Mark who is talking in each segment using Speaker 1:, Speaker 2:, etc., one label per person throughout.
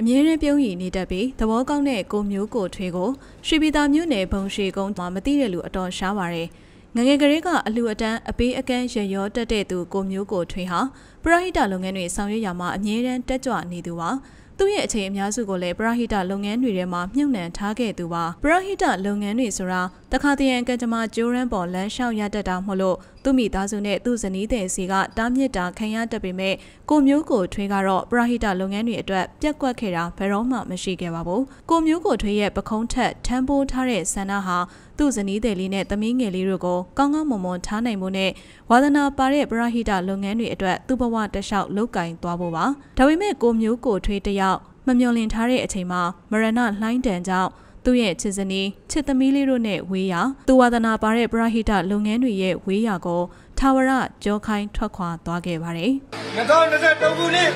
Speaker 1: အမြဲတမ်းပြုံးရည်နေတတ်ပြီးသဘောကောင်းတဲ့ကိုမျိုးကိုထွေးကိုရွှေပြည်သာမြို့နယ်ဘုံရှိကုန်းမှာမသိတဲ့လူအတော်ရှားပါတယ်။ငငယ်ကလေးကအလူအတန်းအပေးအကန်းရရောတက်တဲ့သူကိုမျိုးကိုထွေးဟာပရဟိတလုပ်ငန်းတွေဆောင်ရွက်ရမှာအမြဲတမ်းတက်ကြွနေသူပါ။ သူ့ရဲ့အချိန်အများစုကိုလည်းပရဟိတလုပ်ငန်းတွေထဲမှာမြုပ်နှံထားခဲ့သူပါပရဟိတလုပ်ငန်းတွေဆိုတာတခါတရံကံကြမ္မာကျိုးရန်ပေါ်လမ်းလျှောက်ရတတ်တာမဟုတ်လို့သူ့မိသားစုနဲ့သူ့ဇနီးတဲ့စီကတားမြစ်တာခံရတတ်ပေမဲ့ကိုမျိုးကိုထွေးကတော့ပရဟိတလုပ်ငန်းတွေအတွက်ပြက်ကွက်ခဲ့တာဘယ်တော့မှမရှိခဲ့ပါဘူးကိုမျိုးကိုထွေးရဲ့ပခုံးထက်ထမ်းပိုးထားတဲ့ဆန္ဒဟာသူ့ဇနီးတဲ့လေးနဲ့သမီးငယ်လေးတို့ကိုကောင်းကောင်းမွန်မွန်ထားနိုင်မှုနဲ့ဝါသနာပါတဲ့ပရဟိတလုပ်ငန်းတွေအတွက်သူ့ဘဝတလျှောက်လုပ်ကင်သွားဖို့ပါဒါပေမဲ့ကိုမျိုးကိုထွေးတယောက်မမျော်လင့်ထားတဲ့အချိန်မှာမရဏလှိုင်းတန်ကြောင့်သူ့ရဲ့ချစ်စနီးချစ်သမီးလေးတို့နဲ့ဝေးရသူဝါဒနာပါတဲ့ပရဟိတလုပ်ငန်းတွေရဲ့ဝေးရကိုထာဝရကြောခိုင်းထွက်ခွာသွားခဲ့ပါတယ်။
Speaker 2: 2023ခုနှစ်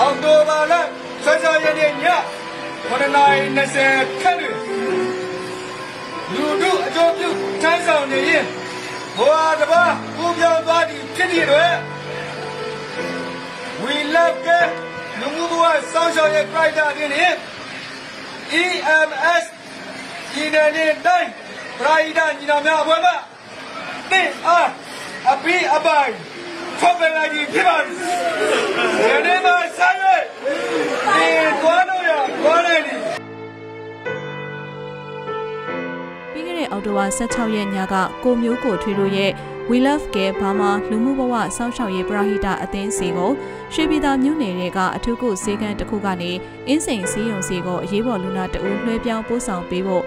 Speaker 2: အောက်တိုဘာလ16ရက်နေ့ည9:20ခန့်တွင် လူတို့အကျိုးပြုထမ်းဆောင်နေရင်ဘဝတစ်ပါးပူပြောင်းသွားသည့်ဖြစ်သည့်အတွက် we love God လူမှုဘဝစောင့်ရှောက်ရေး criteria အပြင် EMS ဒီနေ့နေ့တိုင်း criteria ညီတော်များအဖွဲ့မှတင်အားအပီးအပိုင်ထုတ်ပြန်လိုက်ပြီးဖြစ်ပါသည်။ဒီနေ့မှာဆက်ရွယ်ဒီသွားလို့ရသွားနိုင်
Speaker 1: အောက်တိုဘာ16ရက်ညကကိုမျိုးကိုထွေးတို့ရဲ့ We Love Care ဘာမှလူမှုဘဝစောင့်ရှောက်ရေးပရဟိတအသင်းစီကိုရွှေပြည်သာမြို့နယ်တွေကအထူးကုစေကန်းတစ်ခုကနေအင်းစိန်စီယုံစီကိုအရေးပေါ်လူနာတအူးလွှဲပြောင်းပို့ဆောင်ပေးဖို့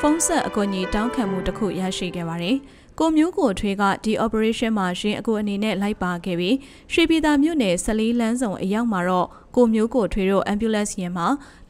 Speaker 1: ဖုန်းဆက်အကူအညီတောင်းခံမှုတစ်ခုရရှိခဲ့ပါတယ်။ ကိုမျိုးကိုထွေးကဒီ operation မှာရှင်အကူအနေနဲ့လိုက်ပါခဲ့ပြီးရွှေပြည်သာမြို့နယ်ဆလီလန်းဆောင်အရောက်မှာတော့ကိုမျိုးကိုထွေးတို့ ambulance ယာဉ်မှာ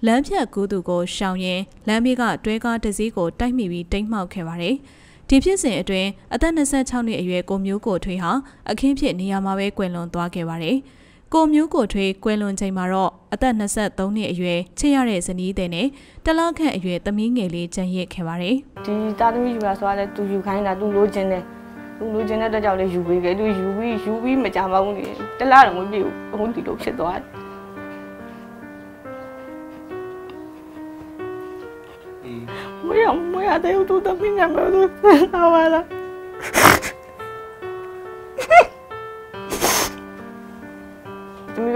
Speaker 1: လမ်းဖြတ်ကူးသူကိုရှောင်ရင်လမ်းဘေးကတွဲကားတစ်စီးကိုတိုက်မိပြီးတိမ်းမှောက်ခဲ့ပါတယ်။ဒီဖြစ်စဉ်အတွင်းအသက်26နှစ်အရွယ်ကိုမျိုးကိုထွေးဟာအခင်းဖြစ်နေရာမှာပဲကွယ်လွန်သွားခဲ့ပါတယ်။ ကိုမျိုးကိုထွေးကွယ်လွန်ချိန်မှာတော့အသက်23နှစ်အရွယ်ချစ်ရတဲ့ဇနီးတဲ့နဲ့တလောက်ခန့်အရွယ်သမီးငယ်လေးကျန်ရစ်ခဲ့ပါတယ်။
Speaker 3: ဒီသားသမီးယူလာဆိုတာလည်းသူယူခိုင်းတာသူလိုချင်တယ်။သူလိုချင်တဲ့အတွက်ကြောင့်လည်းယူပေးခဲ့သူယူပြီးယူပြီးမကြပါဘူးလေ။တလားတော့မပြေဘူး။အခုဒီလိုဖြစ်သွားတယ်။မရမရတဲ့သူတမင်းနဲ့မလို့သာဝလာ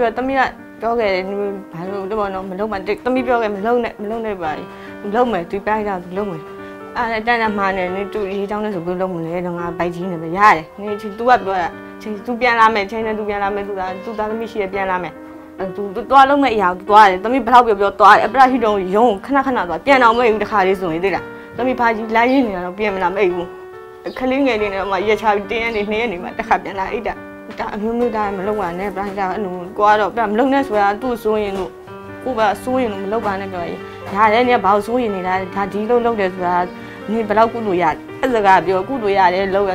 Speaker 3: တမီးကတမီးကပြောခဲ့တယ်ဘာလို့တော့တော့မလုံးမတမီးပြောခဲ့မလုံးနဲ့မလုံးနဲ့ပါလုံးမယ်သူပိုင်းကြသူလုံးမယ်အဲ့တန်းတန်းမှာနေနေသူရေးချောင်းနဲ့ဆိုပြီးလုံးမလဲတော့ငါဘိုက်ကြီးနေပဲရတယ်နေချီ तू ကပြောတာချင်း तू ပြန်လာမယ်ချင်းနဲ့ तू ပြန်လာမယ် तू သာ तू သားသမီးရှိရပြန်လာမယ်သူသွားလုံးမဲ့အရာသူသွားတယ်သမီးဘယ်တော့ပြောပြောသွားတယ်အပရာဟိတုံရုံခဏခဏသွားပြန်အောင်မဲ့ဘူးတခါလေးဆိုရင်သိလားသမီးဘာကြီးလာရင်းနေတာတော့ပြန်မလာမဲ့ဘူးခလေးငယ်လေးနဲ့မှရက်ချပြီးတင်းရနေနှင်းရနေမှတခါပြန်လာအိတ်တာ ဒါအမျိုးမျိုးဒါမလုပ်ပါနဲ့ပရာဟိတအဲ့လိုကိုကတော့ပြန်မလုပ်နဲ့ဆိုတာသူ့ဆိုရင်လို့ကိုကစိုးရင်လို့မလုပ်ပါနဲ့ပြောရင်ဒါလည်းနေဘာလို့စိုးရင်နေတာဒါဒီလိုလုပ်တယ်ဆိုတာနေဘယ်တော့ကုလို့ရအဲ့စကားပြောကုလို့ရတယ်လောက်ရ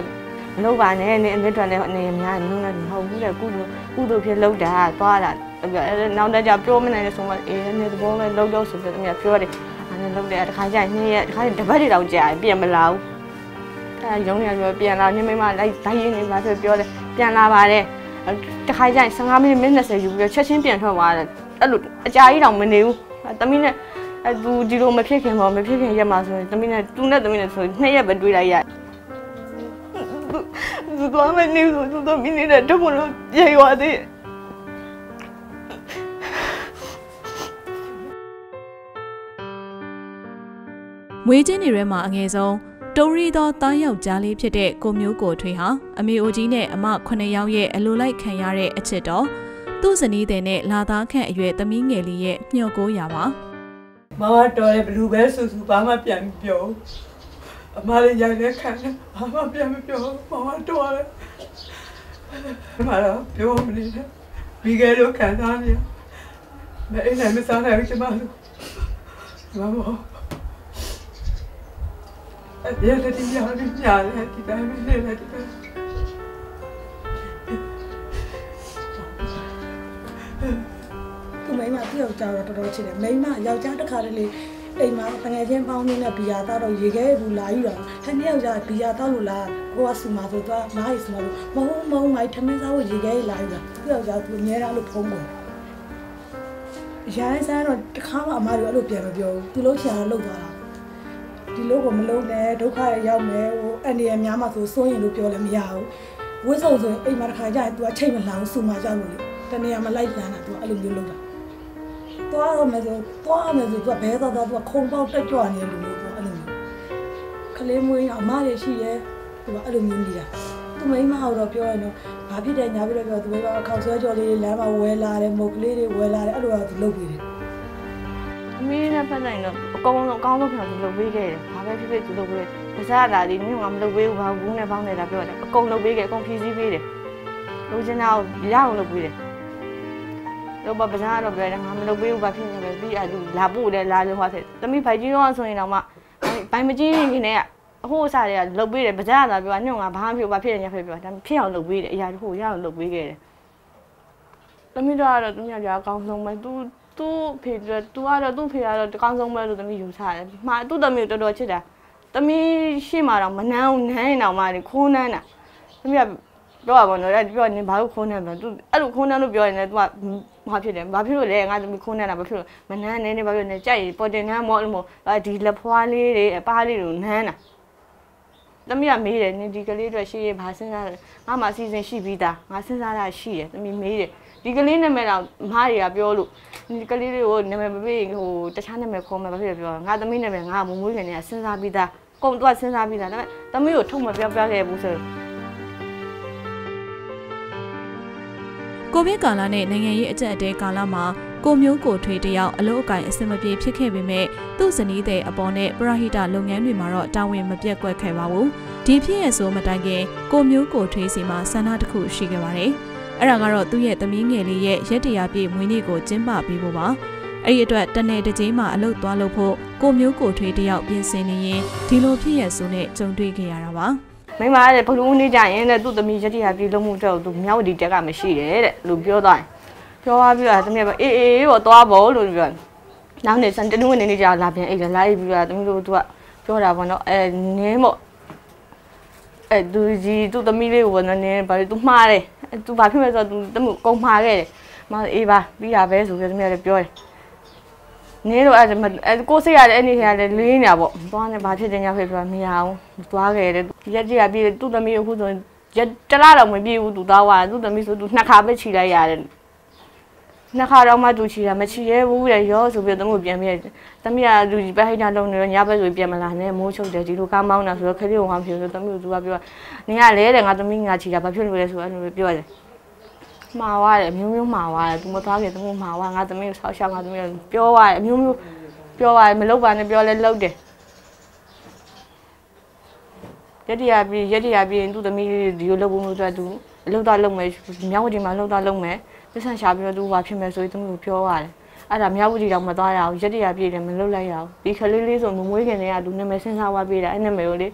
Speaker 3: မလုပ်ပါနဲ့နေအမြင့်ထွက်နေအနေအများမလုပ်နဲ့မဟုတ်ဘူးလေကုလို့ကုလို့ဖြစ်လောက်တာသွားတာအဲ့နောက်တကြပြောမနိုင်တဲ့ဆုံးမအေးနေသဘောနဲ့လောက်တော့ဆိုပြီးအမြပြောတယ်အဲ့နဲ့လောက်တယ်တခါကျရင်နေ့ရက်တခါတပတ်တွေတော့ကြာပြန်မလာဘူးအဲ့ရုံးနေပြောပြန်လာညမိမလိုက်လိုက်ရင်းနေပါဆိုပြောတယ် ပြန်လာပါတယ်တခါကျရင်15မိနစ်မိနစ်20ယူပြီးချက်ချင်းပြန်ထွက်သွားတယ်အဲ့လိုအကြာကြီးတော့မနေဘူးတမီးနဲ့အဲသူဒီလိုမဖြစ်ခင်ပေါ့မဖြစ်ခင်ရက်မှာဆိုရင်တမီးနဲ့သူနဲ့တမီးနဲ့ဆိုရင်နှစ်ရက်ပဲတွေ့လိုက်ရသူသွားမနေဘူးသူတော့မိနေတဲ့တော့မလို့ပြေရွာသေး
Speaker 1: မွေးချင်းတွေထဲမှာအငယ်ဆုံး တိုရီသောတားယောက်ကြားလေးဖြစ်တဲ့ကိုမျိုးကိုထွေးဟာအမေအိုကြီးနဲ့အမ9ယောက်ရဲ့အလိုလိုက်ခံရတဲ့အချစ်တော်သူ့ဇနီးတဲ့နဲ့လာသားခန့်အရွယ်သမီးငယ်လေးရဲ့မျှော်ကိုရပါ
Speaker 4: မမတော်တယ်ဘလူးပဲဆူဆူဘာမှပြန်မပြောအမလည်းရိုက်လက်ခံတယ်ဘာမှပြန်မပြောမမတော်တယ်မတော့ပြောမနေနဲ့ပြီးခဲ့တော့ခံစားနေမအိမ်နဲ့မစားနိုင်ဘူးကျမတို့မမ အပြည့်တတိယပြီးညာလေဒီတိုင်းပဲနေလိုက်တယ်
Speaker 5: သူမိမတယောက်ကြောက်တော့တော်တော်ချစ်တယ်မိမယောက်ျားတစ်ခါတလေအိမ်မှာတငယ်ချင်းပေါင်းနေတဲ့ဘီယာသားတော့ရေခဲဘူးလာယူတော့ဟဲ့နှစ်ယောက်ကြားဘီယာသားလို့လားကိုကစူမာဆိုတော့မားရီစမာလို့မဟုတ်မဟုတ်မိုက်ထမင်းစားဖို့ရေခဲလာယူတာသူယောက်ျားသူအများအားလို့ဖုံးပေါ်ရိုင်းဆန်းတော့တခါမှအမတို့အဲ့လိုပြန်မပြောဘူးသူလုံးချင်တာလှုပ်သွားတာ ဒီလိုကိုမလုံးနဲ့ဒုက္ခရရောက်မယ်ဟိုအနေရများမှဆိုစိုးရင်လို့ပြောလည်းမရဘူးဝစ်ဆုံဆိုရင်အိမ်မှာတစ်ခါကျရင် तू အချိန်မလှအောင်စူမှာကြောက်လို့လေတနေရာမလိုက်လန်းတာ तू အဲ့လိုမျိုးလုပ်တာသွားရမယ်ဆိုသွားရမယ်ဆို तू ဘဲသွားသွား तू ခုံပေါက်တက်ကြွနေလို့လို့ तू အဲ့လိုမျိုးခလေးမွေးအမရရှိရဲ तू အဲ့လိုမျိုးနေတာသူမိမတော့ပြောရင်တော့ဘာဖြစ်တယ်ညာဖြစ်တယ်ပြောသူကခေါက်ဆွဲကြော်လေးလမ်းမှာဝဲလာတယ်မုတ်ကလေးတွေဝဲလာတယ်အဲ့လိုတော့သူလုပ်ပြီးတယ်
Speaker 3: အမေနဲ့ပတ်သက်ရင်တော့အကောင်းဆုံးအကောင်းဆုံးပြောသူလုပ်ပေးခဲ့တယ်။ဘာပဲဖြစ်ဖြစ်သူလုပ်ပေးတယ်။ပါစားတာဒီမျိုးကမလုပ်ပေးဘူးဘာဘူးနဲ့ပေါင်းနေတာပြောတယ်။အကုန်လုပ်ပေးခဲ့အကုန်ဖြည့်ဆည်းပေးတယ်။လူချင်းတော့ရအောင်လုပ်ပေးတယ်။တော့ပါစားတော့ပြောတယ်ငါမလုပ်ပေးဘူးဘာဖြစ်နေလဲပြီးအလူလာပို့တယ်လာလို့ဟောတယ်။တမိဖိုက်ကြီးတော့ဆိုရင်တော့မှဘိုင်မကြီးနေနေကအဟိုးအစားတွေကလုပ်ပေးတယ်ပါစားတာပြောညွန့်ကဘာမှဖြစ်ဘာဖြစ်နေရဖြစ်ပြောဒါဖြစ်အောင်လုပ်ပေးတယ်အရာတခုရအောင်လုပ်ပေးခဲ့တယ်။တမိတော့တော့သူညကြအကောင်းဆုံးပဲသူ သူ့ဖေကသူကတော့သူ့ဖေကတော့တကောင်းဆုံးပဲလို့တမိယူဆတယ်။မှာသူ့တမိကိုတော်တော်ချစ်တာ။တမိရှိမှတော့မနှမ်းဘူးနှမ်းရင်တော့မှခိုးနှမ်းတာ။တမိကပြောရပါတော့အဲ့ပြောနေဘာလို့ခိုးနှမ်းလဲ။ तू အဲ့လိုခိုးနှမ်းလို့ပြောရင်လည်း तू ကဘာဖြစ်လဲ။ဘာဖြစ်လို့လဲငါတမိခိုးနှမ်းတာဘာဖြစ်လို့မနှမ်းနေနေဘာဖြစ်လဲကြိုက်ပေါ်တင်နှမ်းမောလို့မို့ဒီလက်ဖွားလေးတွေအပားလေးတွေနှမ်းတာ။တမီးကမေးတယ်နင်ဒီကလေးအတွက်ရှိရဘာစဉ်းစားလဲငါမှစီစဉ်ရှိပြီးသားငါစဉ်းစားတာရှိတယ်တမီးမေးတယ် ဒီကလေးနာမည်တော့မားတွေကပြောလို့ဒီကလေးတွေကိုနာမည်မပေးဟိုတခြားနာမည်ခေါ်မယ်ဘာဖြစ်လဲပြောငါသမီးနာမည်ငါမမွေးခင်နေစဉ်းစားပြီးသားကုန်တော့စဉ်းစားပြီးသားဒါပေမဲ့သမီးကိုထုတ်မပြောပြခဲ့ဘူးဆို
Speaker 1: ကိုဗစ်ကာလနဲ့နိုင်ငံရေးအကြက်အတဲကာလမှာကိုမျိုးကိုထွေတယောက်အလို့အကင်အစင်မပြေဖြစ်ခဲ့ပေမဲ့သူ့ဇနီးတဲ့အပေါ်နဲ့ပရဟိတလုပ်ငန်းတွေမှာတော့တာဝန်မပြတ်ကွက်ခဲ့ပါဘူး။ဒီဖြစ်ရဆိုမတိုင်ခင်ကိုမျိုးကိုထွေစီမှာဆန္ဒတစ်ခုရှိခဲ့ပါတယ်။ အဲ့ဒါကတော့သူ့ရဲ့သမီးငယ်လေးရဲ့ရက်တရာပြည့်မွေးနေ့ကိုကျင်းပပေးဖို့ပါ။အဲ့ဒီအတွက်တနေ့တစ်ချိန်မှာအလုပ်သွားလုပ်ဖို့ကိုမျိုးကိုထွေတယောက်ပြင်ဆင်နေရင်ဒီလိုဖြစ်ရဆိုနဲ့ကြုံတွေ့ခဲ့ရတာပါ။
Speaker 3: မိမကဘလူးနေကြရင်တဲ့သူ့သမီးရတိဟာပြည်လုံးမှုတော့သူမြောက်ဒီတက်ကမရှိတယ်တဲ့လူပြောသွားတယ်ပြောသွားပြီးတော့သမီးကအေးအေးပေါ့သွားဖို့လို့ပြောနောက်နေ့စံတနင်္ဂနွေနေ့ကျလာပြန်အိတ်လာအိတ်ပြီးတော့သမီးတို့သူကပြောတာပေါ့နော်အဲနင်းပေါ့အဲသူကြီးသူ့သမီးလေးကိုနည်းနည်းဘာလို့သူမှားတယ်အဲ သူဘာဖြစ်လဲဆိုတော့သူတမှုကုံမှားခဲ့တယ်မအေးပါပြီးတာပဲဆိုပြီးသမီးကလည်းပြောတယ်နေတော့အဲ့အဲကိုစိတ်ရတယ်အဲ့နေရလည်းလေးနေတာပေါ့သွားနေဘာဖြစ်တယ်ညာဖြစ်ပြောမရအောင်သွားခဲ့တယ်ရက်ကြီးကပြီးသူ့သမီးအခုဆိုရက်တလားတော့မပြေဘူးသူသွားသွားသူ့သမီးဆိုသူနှစ်ခါပဲခြိလိုက်ရတယ် နှစ်ခါတော့မှသူခြိတာမခြိရဲဘူးတဲ့ရောဆိုပြီးသမီးပြန်ပြီးသမီးကလူကြီးပဲဟိတ်တာလုံးနေတော့ညဘက်ဆိုပြန်မလာနဲ့မိုးချုပ်တယ်ဒီလိုကားမောင်းတာဆိုတော့ခရီးကိုဟောင်းဖြစ်ဆိုသမီးကသူကပြောနင်ကလဲတဲ့ငါသမီးငါခြိတာဘာဖြစ်လို့လဲဆိုအဲ့လိုပြောတယ်မှားသွားတယ်အမျိုးမျိုးမှားသွားတယ်သူမသွားခင်သူမှားသွားငါသမီးကိုဆောက်ရှောက်ငါသမီးကိုပြောသွားတယ်အမျိုးမျိုးပြောသွားတယ်မလုပ်ပါနဲ့ပြောလဲလုပ်တယ်ရက်တရာပြီးရက်တရာပြီးရင်သူ့သမီးဒီလိုလုပ်ဖို့လို့ဆိုတော့သူအလုပ်သားလုပ်မယ်မြောက်ဝတီမှာအလုပ်သားလုပ်မယ် ပြဿနာရှာပြီးတော့သူဘာဖြစ်မယ်ဆိုပြီးသူမျိုးပြောရတယ်အဲ့ဒါမြောက်ဝတီတော့မသွားရအောင်ရက်တရာပြည်တယ်မလုပ်လိုက်ရအောင်ဒီခလေးလေးဆိုမမွေးခင်တည်းကသူနာမည်စဉ်းစားသွားပေးတာအဲ့နာမည်ကိုလေ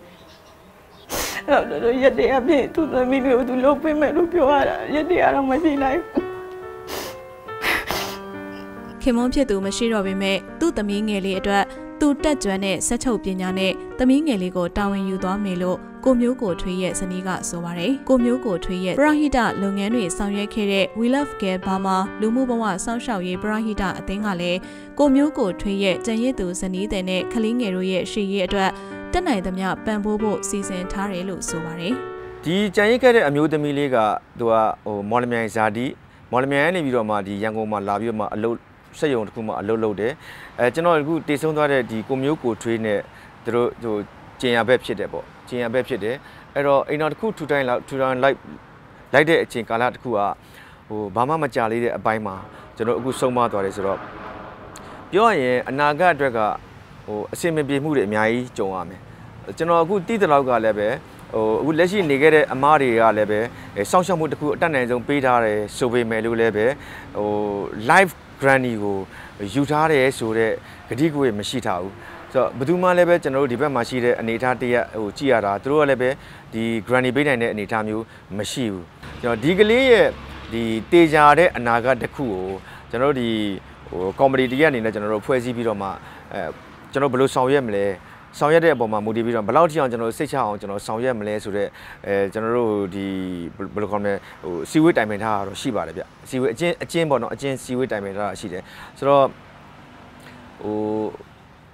Speaker 3: အဲ့တော့ရက်တရာပြည်သူ့သမီးမျိုးသူလုပ်ပေးမယ်လို့ပြောရတာရက်တရာတော့မပြေလိုက်
Speaker 1: ခင်မွန်းဖြစ်သူမရှိတော့ပေမဲ့သူ့သမီးငယ်လေးအတွက်သူတက်ကြွတဲ့ဆက်ချုပ်ပညာနဲ့သမီးငယ်လေးကိုတာဝန်ယူသွားမယ်လို့ ကိုမျိုးကိုထွေးရဲ့ဇနီးကဆိုပါတယ်။ကိုမျိုးကိုထွေးရဲ့ပရဟိတလုပ်ငန်းတွေဆောင်ရွက်ခဲ့တဲ့ We Love Care Burma လူမှုဘဝစောင့်ရှောက်ရေးပရဟိတအသင်းကလည်းကိုမျိုးကိုထွေးရဲ့ကြံရည်သူဇနီးတဲ့နဲ့ကလေးငယ်တို့ရဲ့ရှေ့ရေးအတွက်တက်နိုင်သမျှပံ့ပိုးဖို့စီစဉ်ထားတယ်လို့ဆိုပါတယ်။
Speaker 6: ဒီကြံရိတ်ခဲ့တဲ့အမျိုးသမီးလေးကသူကဟိုမော်လမြိုင်ဇာတိမော်လမြိုင်ကနေပြီးတော့မှဒီရန်ကုန်မှာလာပြီးတော့မှအလုပ်စက်ရုံတစ်ခုမှအလုပ်လုပ်တယ်အဲကျွန်တော်အခုတည်ဆုံးသွားတဲ့ဒီကိုမျိုးကိုထွေးနဲ့သူတို့ဟိုကျင်ရဘက်ဖြစ်တယ်ပေါ့ ကျင်ရဘက်ဖြစ်တယ်အဲ့တော့အိမ်တော်တစ်ခုထူတိုင်းလောက်ထူတိုင်းလိုက်လိုက်တဲ့အချိန်ကာလတစ်ခုကဟိုဘာမှမကြလေးတဲ့အပိုင်းမှာကျွန်တော်အခုဆုံးမသွားတယ်ဆိုတော့ပြောရရင်အနာဂတ်အတွက်ကဟိုအဆင်မပြေမှုတွေအများကြီးကြုံရမယ်ကျွန်တော်အခုတီးတဲ့လောက်ကလည်းပဲဟိုအခုလက်ရှိနေခဲ့တဲ့အမားတွေကလည်းပဲစောင့်ရှောက်မှုတစ်ခုအတက်နိုင်ဆုံးပေးထားတယ်ဆိုပေမဲ့လို့လည်းပဲဟို live granny ကိုယူထားတယ်ဆိုတော့ဂတိကိုမရှိထားဘူး ဆိုတော့ဘယ်သူမှလည်းပဲကျွန်တော်တို့ဒီဘက်မှာရှိတဲ့အနေအထားတရက်ဟိုကြည့်ရတာသူတို့ကလည်းပဲဒီ granny ပေးနိုင်တဲ့အနေအထားမျိုးမရှိဘူးကျွန်တော်ဒီကလေးရဲ့ဒီတေချာတဲ့အနာဂတ်တစ်ခုကိုကျွန်တော်တို့ဒီဟို comedy တရက်အနေနဲ့ကျွန်တော်တို့ဖွဲ့စည်းပြီးတော့မှအဲကျွန်တော်ဘယ်လိုဆောင်ရွက်မလဲဟဆောင်ရွက်တဲ့အပေါ်မှာမူတည်ပြီးတော့ဘယ်လောက်ထိအောင်ကျွန်တော်စိတ်ချအောင်ကျွန်တော်ဆောင်ရွက်မလဲဆိုတော့အဲကျွန်တော်တို့ဒီဘယ်လိုခေါ်မလဲဟိုစီဝေးတိုင်ပင်ထားတာတော့ရှိပါတယ်ဗျစီဝေးအချင်းအချင်းပေါ့နော်အချင်းစီဝေးတိုင်ပင်ထားတာရှိတယ်ဆိုတော့ဟို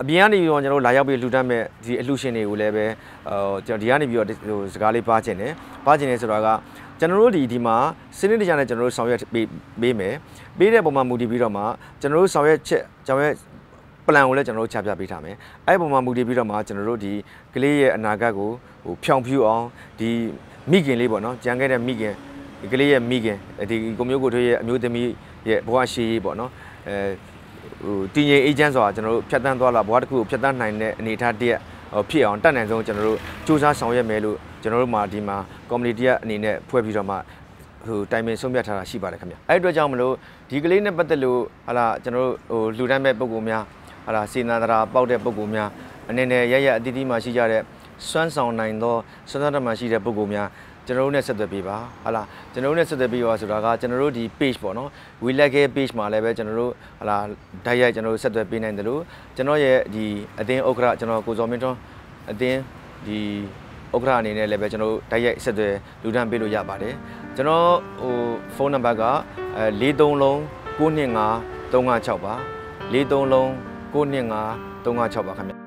Speaker 6: အပြင်ကနေပြီးတော့ကျွန်တော်တို့လာရောက်ပြီးလှူဒန်းမဲ့ဒီအလှူရှင်တွေကိုလည်းပဲဟိုကျွန်တော်ဒီကနေပြီးတော့ဟိုစကားလေးပါချင်တယ်ပါချင်တယ်ဆိုတာကကျွန်တော်တို့ဒီဒီမှာစနစ်တကျနဲ့ကျွန်တော်တို့ဆောင်ရွက်ပေးပေးမယ်ပေးတဲ့ပုံမှာမူတည်ပြီးတော့မှကျွန်တော်တို့ဆောင်ရွက်ချက်ဆောင်ရွက်ပလန်ကိုလည်းကျွန်တော်တို့ချပြပေးထားမယ်အဲ့ဒီပုံမှာမူတည်ပြီးတော့မှကျွန်တော်တို့ဒီကလေးရဲ့အနာဂတ်ကိုဟိုဖြောင်ဖြူအောင်ဒီမိခင်လေးပေါ့နော်ကြံခဲ့တဲ့မိခင်ဒီကလေးရဲ့မိခင်ဒီကိုမျိုးကိုထွေးရဲ့အမျိုးသမီးရဲ့ဘဝရှိရေးပေါ့နော်အဲ ဟိုတည်ငြိမ်အေဂျင့်ဆိုတာကျွန်တော်တို့ဖြတ်တန်းသွားလာဘဝတစ်ခုကိုဖြတ်တန်းနိုင်တဲ့အနေအထားတရက်ဟိုဖြစ်အောင်တတ်နိုင်ဆုံးကျွန်တော်တို့စူးစမ်းဆောင်ရွက်မယ်လို့ကျွန်တော်တို့မှာဒီမှာ community ရဲ့အနေနဲ့ဖွဲ့ပြီးတော့မှဟိုတိုင်ပင်ဆုံးဖြတ်ထားတာရှိပါတယ်ခင်ဗျအဲ့ဒီအတွက်ကြောင့်မလို့ဒီကလေးနဲ့ပတ်သက်လို့ဟာလာကျွန်တော်တို့ဟိုလှူဒန်းမဲ့ပုံကူများဟာလာစေနာတရာပေါက်တဲ့ပုံကူများအနေနဲ့ရရအတီးတီးမှရှိကြတဲ့ စွမ်းဆောင်နိုင်သောစွမ်းဆောင်တမှရှိတဲ့ပုံကူများကျွန်တော်တို့နဲ့ဆက်သွယ်ပေးပါဟာလာကျွန်တော်တို့နဲ့ဆက်သွယ်ပေးပါဆိုတာကကျွန်တော်တို့ဒီ page ပေါ့နော် we like page မှာလည်းပဲကျွန်တော်တို့ဟာလာဓာတ်ရိုက်ကျွန်တော်တို့ဆက်သွယ်ပေးနိုင်တယ်လို့ကျွန်တော်ရဲ့ဒီအသင်းဥက္ကဋ္ဌကျွန်တော်ကိုဇော်မင်းထွန်းအသင်းဒီဥက္ကဋ္ဌအနေနဲ့လည်းပဲကျွန်တော်တို့ဓာတ်ရိုက်ဆက်သွယ်လူဒန်းပေးလို့ရပါတယ်ကျွန်တော်ဟိုဖုန်းနံပါတ်ကအဲ43လုံး925 356ပါ43လုံး925 356ပါခင်ဗျ